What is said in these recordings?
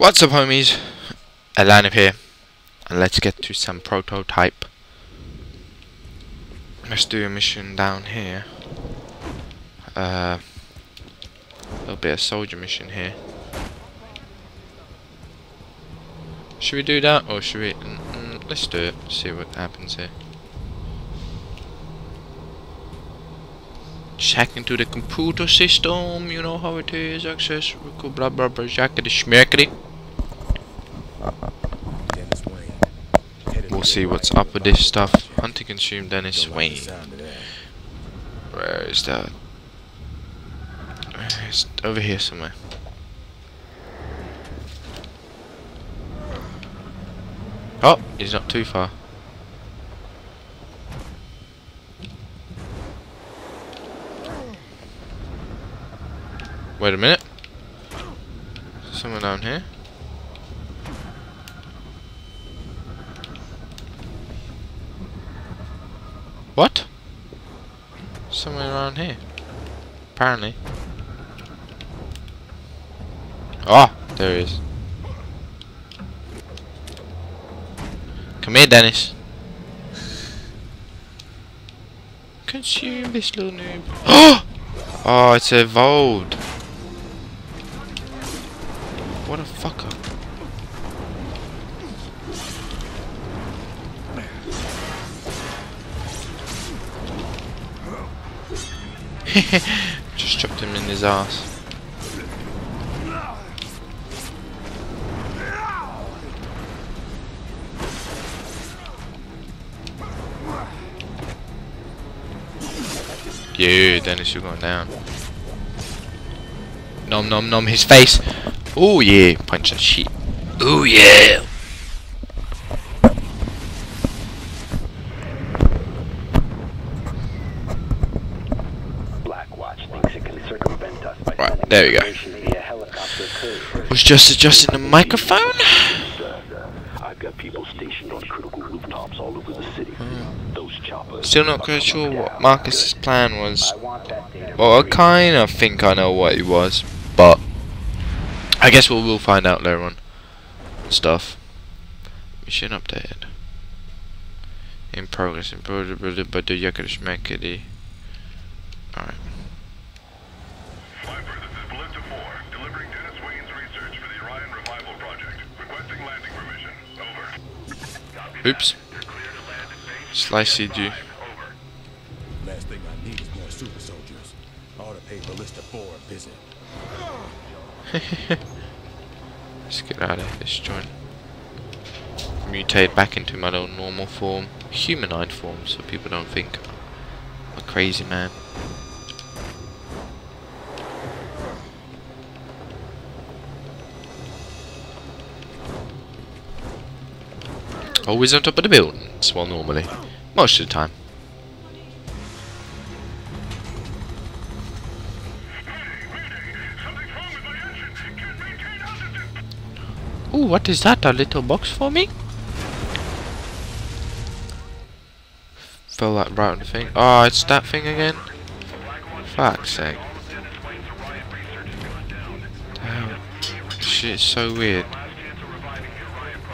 What's up homies? Elanip here. And let's get to some prototype. Let's do a mission down here. Uh, a little bit of soldier mission here. Should we do that or should we... Mm, mm, let's do it. See what happens here. Check into the computer system, you know how it is, access, blah blah blah, jackety schmackety. We'll see what's up with this stuff. Hunting consume Dennis Wayne. Where is that? It's over here somewhere. Oh, he's not too far. Wait a minute. Someone down here. What? Somewhere around here. Apparently. Oh, there he is. Come here, Dennis. Consume this little noob. oh, it's evolved. What a fucker. Just chopped him in his ass. Yeah, Dennis, you're going down. Nom nom nom his face. Oh yeah, punch that shit. Oh yeah. Right, there we go. Was just adjusting the microphone. I've got people stationed on critical rooftops all over the city. Those choppers. Still not quite sure what Marcus's plan was. Well, I kind of think I know what it was, but I guess we'll, we'll find out later on. Stuff. Mission updated. In progress. In progress. But the Yakarish Makedi. Alright. Oops. Slicey do. Last thing I need is more super soldiers. Ought to pay Ballista 4 a visit. Let's get out of this joint. Mutate back into my own normal form. Humanoid form so people don't think I'm a crazy man. Always on top of the buildings, well normally. Most of the time. Ooh, what is that? A little box for me? Fell that right thing. Oh, it's that thing again? Fuck's sake. Damn. Shit is so weird.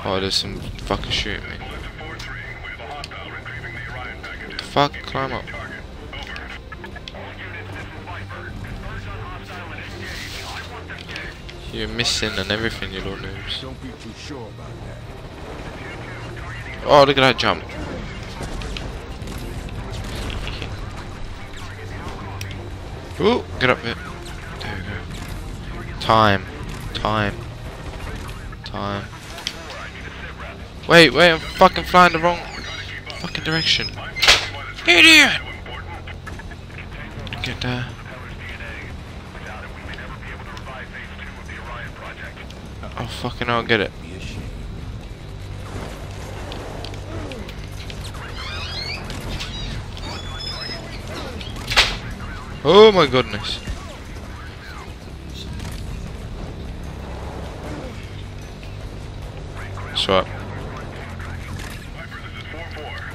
Oh, there's some fucking shooting me. What the fuck? Climb up. You're missing and everything, you little noobs. Don't be too sure about that. Oh, look at that jump. Ooh, get up there. There we go. Time. Time. Time. Wait, wait, I'm fucking flying the wrong fucking direction. Idiot! Get there. Oh fucking I'll get it. Oh my goodness. Swap.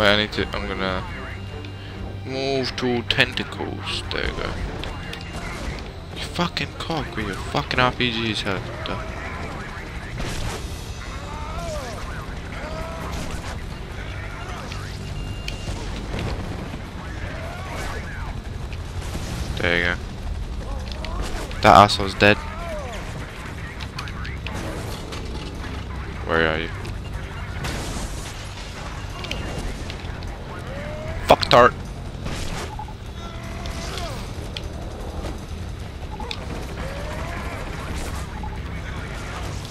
Wait, I need to, I'm gonna move to tentacles. There you go. You fucking cock with your fucking RPGs helicopter. There you go. That asshole's dead.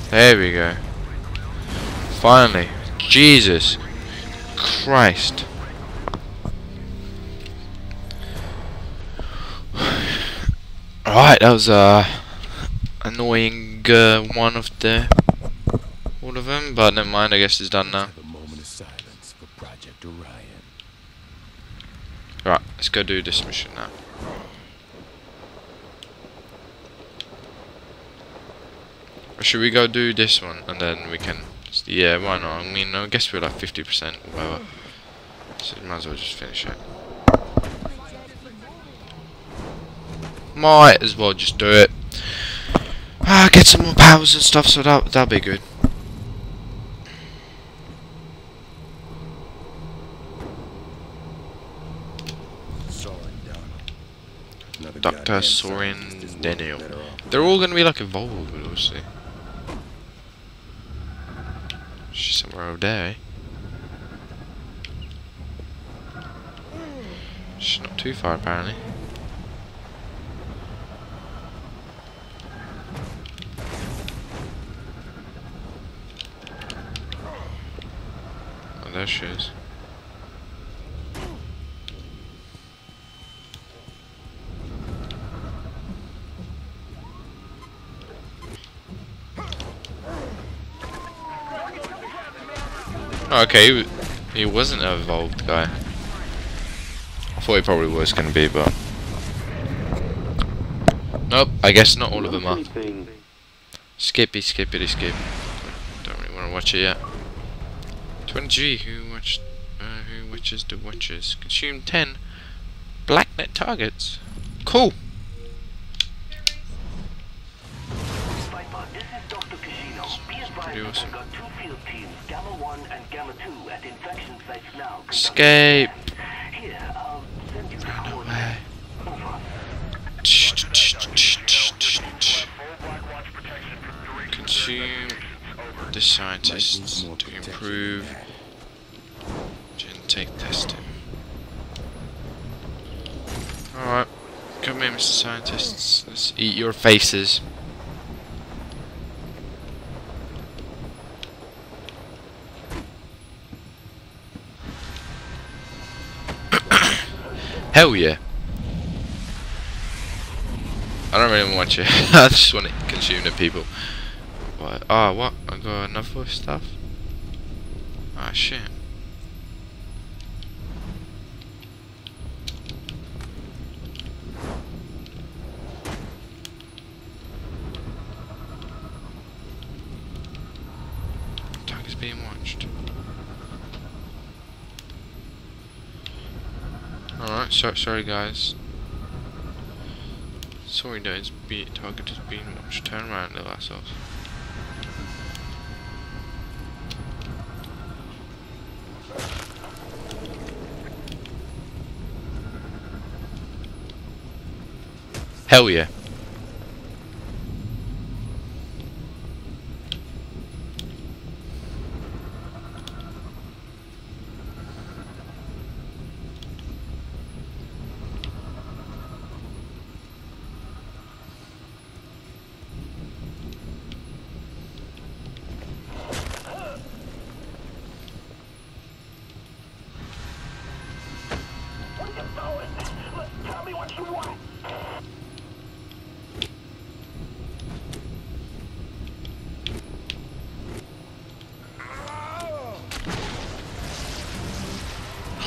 There we go. Finally. Jesus Christ. Alright, that was uh annoying uh, one of the all of them, but never mind, I guess it's done now. Alright, let's go do this mission now. Or should we go do this one and then we can... Yeah, why not? I mean, I guess we're like 50% or whatever. So might as well just finish it. Might as well just do it. Ah, get some more powers and stuff, so that, that'll be good. Dr. Soren Daniel. They're all gonna be like evolved, we'll see. She's somewhere over there. She's not too far apparently. Oh, there she is. Okay, he, wasn't an evolved guy. I thought he probably was going to be, but... Nope, I guess not all of them are. Skippy, skippity, skip. Don't really want to watch it yet. 20G, who watched... Uh, who watches the watches? Consume 10 blacknet targets. Cool! Pretty awesome. Escape. Consume the scientists to improve genetic testing. Alright, come here Mr. Scientists, let's eat your faces. Hell yeah. I don't really want you. I just want to consume the people. What? Oh, what? I got enough of stuff? Ah, oh, shit. Watched. Alright, so, sorry guys. Sorry guys, be target is being watched. Turn around, little assholes. Hell yeah.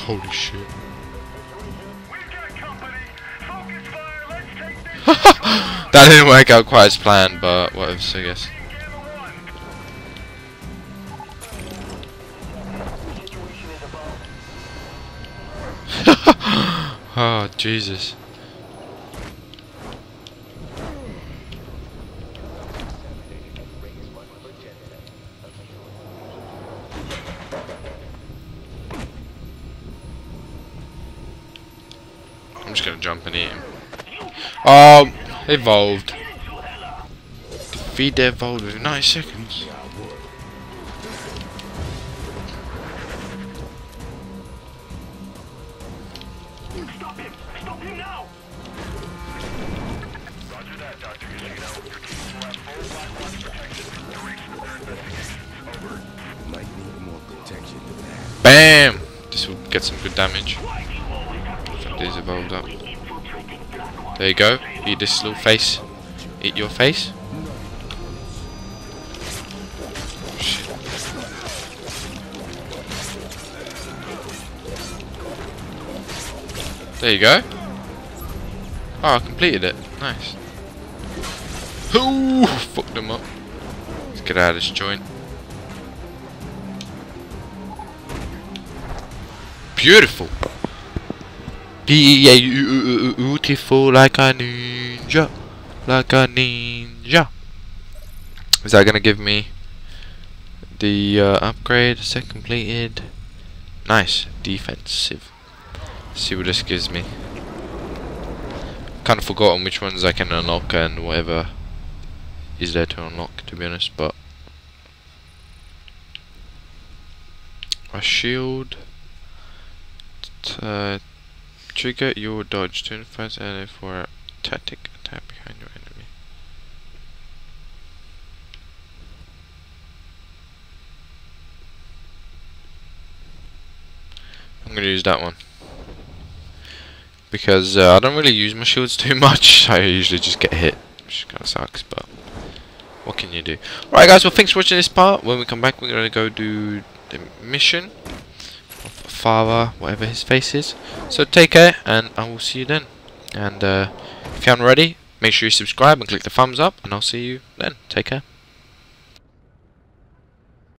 Holy shit. that didn't work out quite as planned, but whatever, I guess. oh, Jesus. Just gonna jump and eat him. Um, evolved. Defeat the evolved within 90 seconds. Stop him! Stop him now! Roger that, Dr. Yoshino. Your teams will have full black box protection for the weeks of. Over. Might need more protection than that. BAM! This will get some good damage. These evolved up. There you go. Eat this little face. Eat your face. There you go. Oh, I completed it. Nice. Ooh, fucked them up. Let's get out of this joint. Beautiful. Beautiful like a ninja. Like a ninja. Is that gonna give me the uh, upgrade set completed? Nice. Defensive. see what this gives me. Kind of forgotten which ones I can unlock and whatever is there to unlock to be honest, but a shield. Uh, Trigger your dodge 25 and for a tactic attack behind your enemy. I'm gonna use that one because uh, I don't really use my shields too much. I usually just get hit, which kind of sucks. But what can you do? Alright, guys. Well, thanks for watching this part. When we come back, we're gonna go do the mission father, whatever his face is. So take care, and I will see you then. And uh, if you haven't already, make sure you subscribe and click the thumbs up, and I'll see you then. Take care.